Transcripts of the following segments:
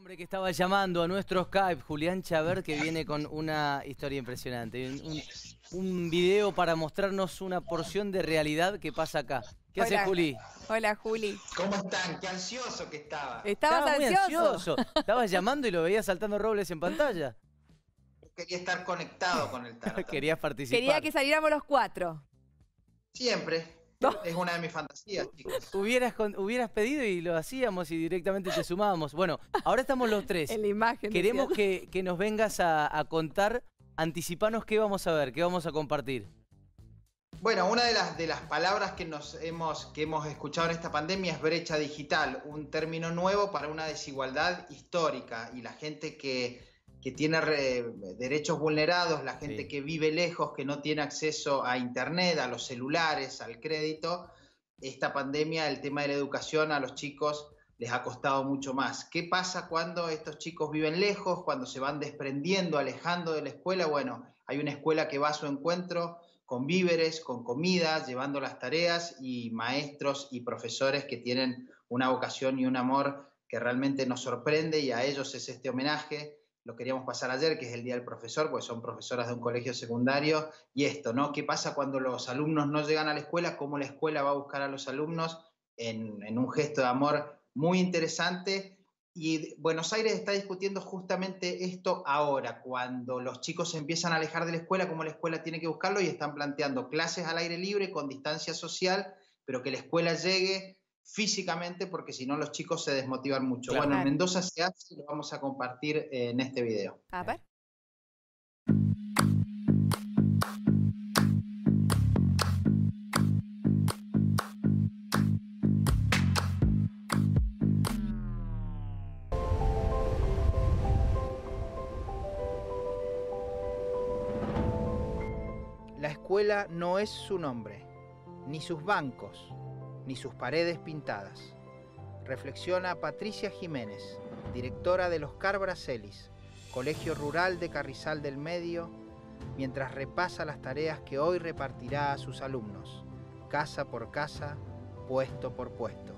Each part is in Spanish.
hombre que estaba llamando a nuestro Skype, Julián Chaver, que viene con una historia impresionante. Un, un video para mostrarnos una porción de realidad que pasa acá. ¿Qué haces. Juli? Hola, Juli. ¿Cómo están? Qué ansioso que estaba. ¿Estabas Estaba muy ansioso? Estabas llamando y lo veías saltando robles en pantalla. Quería estar conectado con el tarot. Querías participar. Quería que saliéramos los cuatro. Siempre. No. Es una de mis fantasías, chicos. Hubieras, con- hubieras pedido y lo hacíamos y directamente te sumábamos. Bueno, ahora estamos los tres. En la imagen. Queremos que, que nos vengas a, a contar, anticipanos qué vamos a ver, qué vamos a compartir. Bueno, una de las, de las palabras que, nos hemos, que hemos escuchado en esta pandemia es brecha digital, un término nuevo para una desigualdad histórica y la gente que, que tiene re- derechos vulnerados, la gente Sí. que vive lejos, que no tiene acceso a Internet, a los celulares, al crédito, esta pandemia, el tema de la educación a los chicos les ha costado mucho más. ¿Qué pasa cuando estos chicos viven lejos, cuando se van desprendiendo, alejando de la escuela? Bueno, hay una escuela que va a su encuentro con víveres, con comida, llevando las tareas y maestros y profesores que tienen una vocación y un amor que realmente nos sorprende y a ellos es este homenaje. Lo queríamos pasar ayer, que es el Día del Profesor, pues son profesoras de un colegio secundario. Y esto, ¿no? ¿Qué pasa cuando los alumnos no llegan a la escuela? ¿Cómo la escuela va a buscar a los alumnos? En, en un gesto de amor muy interesante. Y Buenos Aires está discutiendo justamente esto ahora, cuando los chicos se empiezan a alejar de la escuela, cómo la escuela tiene que buscarlo y están planteando clases al aire libre con distancia social, pero que la escuela llegue físicamente porque si no los chicos se desmotivan mucho. Claro. Bueno, en Mendoza se hace y lo vamos a compartir eh, en este video. A ver. La escuela no es su nombre, ni sus bancos, ni sus paredes pintadas. Reflexiona Patricia Jiménez, directora de los Carbracelis, Colegio Rural de Carrizal del Medio, mientras repasa las tareas que hoy repartirá a sus alumnos, casa por casa, puesto por puesto.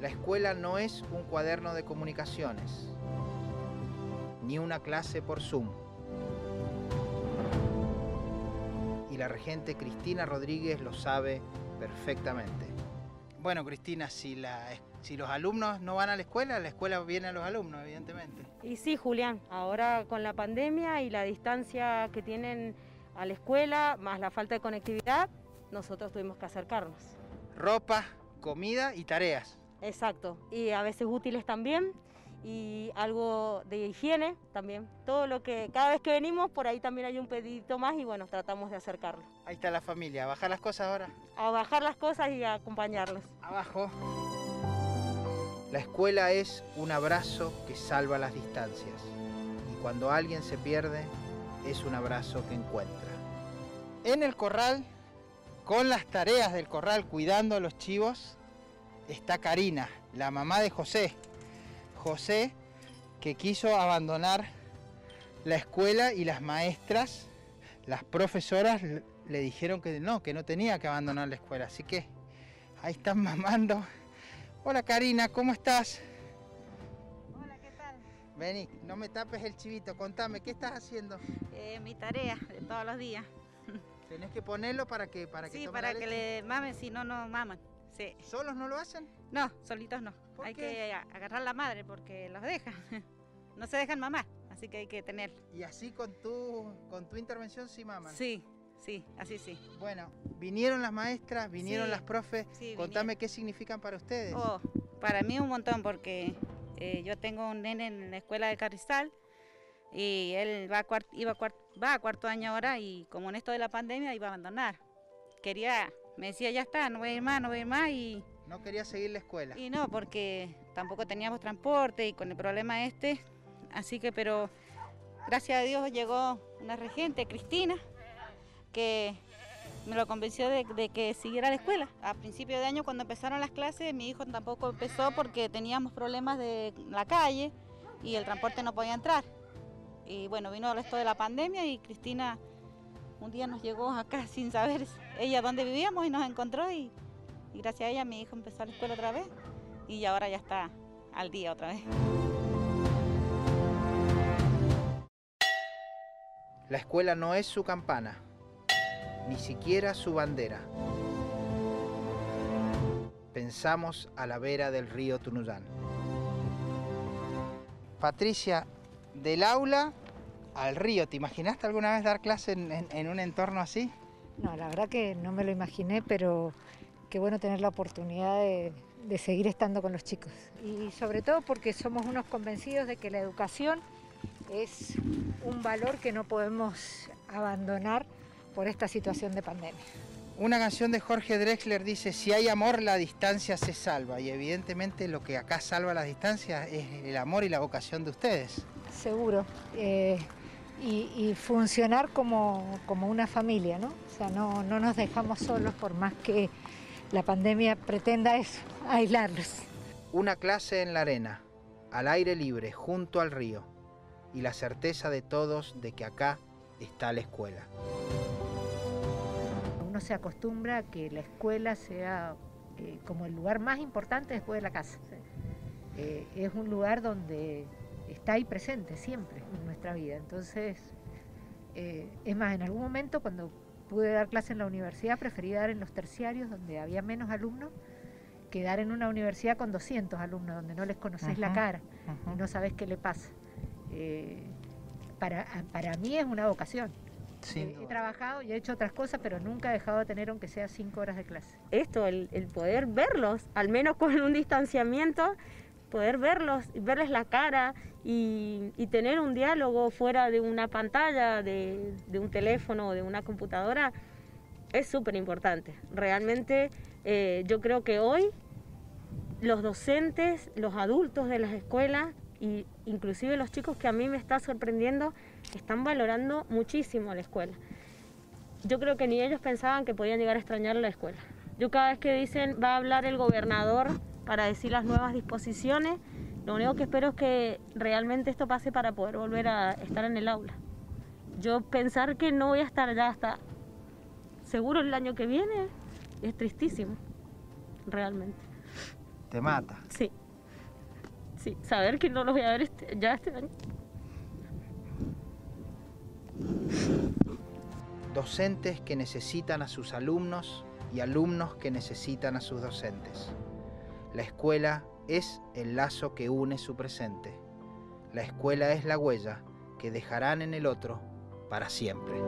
La escuela no es un cuaderno de comunicaciones, ni una clase por Zoom. La regente Cristina Rodríguez lo sabe perfectamente. Bueno, Cristina, si, la, si los alumnos no van a la escuela, la escuela viene a los alumnos, evidentemente. Y sí, Julián, ahora con la pandemia y la distancia que tienen a la escuela, más la falta de conectividad, nosotros tuvimos que acercarnos. Ropa, comida y tareas. Exacto, y a veces útiles también, y algo de higiene también. Todo lo que, cada vez que venimos, por ahí también hay un pedidito más y bueno, tratamos de acercarlo. Ahí está la familia. Baja las cosas ahora. A bajar las cosas y a acompañarlos. Abajo. La escuela es un abrazo que salva las distancias. Y cuando alguien se pierde, es un abrazo que encuentra. En el corral, con las tareas del corral cuidando a los chivos, está Karina, la mamá de José. José, que quiso abandonar la escuela y las maestras, las profesoras le dijeron que no, que no tenía que abandonar la escuela. Así que ahí están mamando. Hola Karina, ¿cómo estás? Hola, ¿qué tal? Vení, no me tapes el chivito, contame, ¿qué estás haciendo? Eh, mi tarea de todos los días. Tenés que ponerlo para que para que sí, para que le mamen, si no, no maman. Sí. ¿Solos no lo hacen? No, solitos no. ¿Por Hay qué? que a- agarrar la madre porque los dejan. no se dejan mamar, así que hay que tener. Y así con tu con tu intervención sí maman. Sí, sí, así sí. Bueno, vinieron las maestras, vinieron Sí, las profes. sí, Contame qué significan para ustedes. Oh, para mí un montón porque eh, yo tengo un nene en la escuela de Carrizal y él va a, cuart- iba a cuart- va a cuarto año ahora y como en esto de la pandemia iba a abandonar. Quería, me decía ya está, no voy a ir más, no voy a ir más y No quería seguir la escuela. Y no, porque tampoco teníamos transporte y con el problema este, así que, pero gracias a Dios llegó una regente, Cristina, que me lo convenció de, que siguiera la escuela. A principio de año, cuando empezaron las clases, mi hijo tampoco empezó porque teníamos problemas de la calle y el transporte no podía entrar. Y bueno, vino esto de la pandemia y Cristina un día nos llegó acá sin saber ella dónde vivíamos y nos encontró y, y gracias a ella mi hijo empezó a la escuela otra vez y ahora ya está al día otra vez. La escuela no es su campana, ni siquiera su bandera. Pensamos a la vera del río Tunuyán. Patricia, del aula al río, ¿te imaginaste alguna vez dar clase en, en- en un entorno así? No, la verdad que no me lo imaginé, pero qué bueno tener la oportunidad de, de seguir estando con los chicos. Y sobre todo porque somos unos convencidos de que la educación es un valor que no podemos abandonar por esta situación de pandemia. Una canción de Jorge Drexler dice, si hay amor, la distancia se salva. Y evidentemente lo que acá salva las distancias es el amor y la vocación de ustedes. Seguro. eh, y, y funcionar como, como una familia, ¿no? O sea, no, no nos dejamos solos por más que la pandemia pretenda eso, aislarlos. Una clase en la arena, al aire libre, junto al río. Y la certeza de todos de que acá está la escuela. Uno se acostumbra a que la escuela sea eh, como el lugar más importante después de la casa. Eh, es un lugar donde está ahí presente siempre en nuestra vida. Entonces, eh, es más, en algún momento cuando pude dar clase en la universidad, preferí dar en los terciarios donde había menos alumnos que dar en una universidad con 200 alumnos, donde no les conoces la Ajá, cara y no sabes qué le pasa. Eh, para, para mí es una vocación. He- He trabajado y he hecho otras cosas, pero nunca he dejado de tener, aunque sea cinco horas de clase. esto, el, el poder verlos, al menos con un distanciamiento, poder verlos, verles la cara y, tener un diálogo fuera de una pantalla, de, de un teléfono o de una computadora, es súper importante. Realmente eh, yo creo que hoy los docentes, los adultos de las escuelas y inclusive los chicos que a mí me está sorprendiendo, están valorando muchísimo la escuela yo creo que ni ellos pensaban que podían llegar a extrañar la escuela. Yo cada vez que dicen va a hablar el gobernador para decir las nuevas disposiciones, lo único que espero es que realmente esto pase para poder volver a estar en el aula. Yo pensar que no voy a estar ya hasta seguro el año que viene es tristísimo, realmente. Te mata. Sí, sí, saber que no los voy a ver este- ya este año. Docentes que necesitan a sus alumnos y alumnos que necesitan a sus docentes. La escuela es el lazo que une su presente. La escuela es la huella que dejarán en el otro para siempre.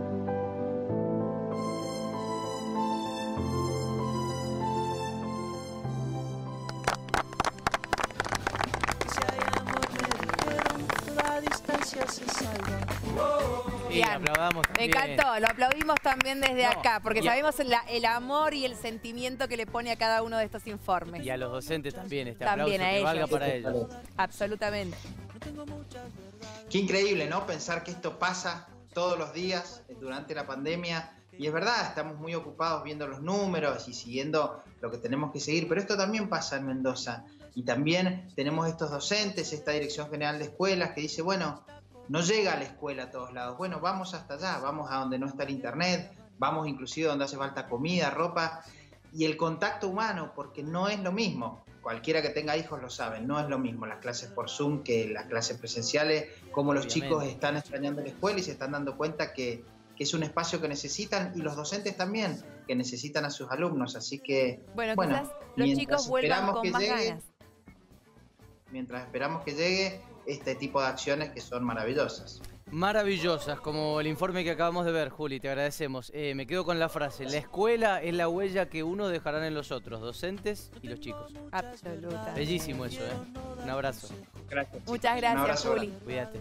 Aplaudamos Me encantó, lo aplaudimos también desde No, acá, porque y a- sabemos la- el amor y el sentimiento que le pone a cada uno de estos informes. Y a los docentes también, este También aplauso a que valga para ellos. Absolutamente. Qué increíble, ¿no? Pensar que esto pasa todos los días durante la pandemia. Y es verdad, estamos muy ocupados viendo los números y siguiendo lo que tenemos que seguir, pero esto también pasa en Mendoza. Y también tenemos estos docentes, esta Dirección General de Escuelas que dice, bueno, no llega a la escuela a todos lados. Bueno, vamos hasta allá, vamos a donde no está el internet, vamos inclusive donde hace falta comida, ropa y el contacto humano, porque no es lo mismo. Cualquiera que tenga hijos lo sabe, no es lo mismo las clases por Zoom que las clases presenciales, como los Obviamente. chicos están extrañando la escuela y se están dando cuenta que, que es un espacio que necesitan y los docentes también, que necesitan a sus alumnos. Así que, Bueno, Bueno, quizás los mientras chicos vuelvan esperamos con que más llegue, ganas. mientras esperamos que llegue este tipo de acciones que son maravillosas. Maravillosas, como el informe que acabamos de ver, Juli, te agradecemos. Eh, me quedo con la frase, la escuela es la huella que uno dejarán en los otros, docentes y los chicos. Absolutamente. Bellísimo eso, ¿eh? Un abrazo, Gracias. Muchas gracias, abrazo Juli. cuídate.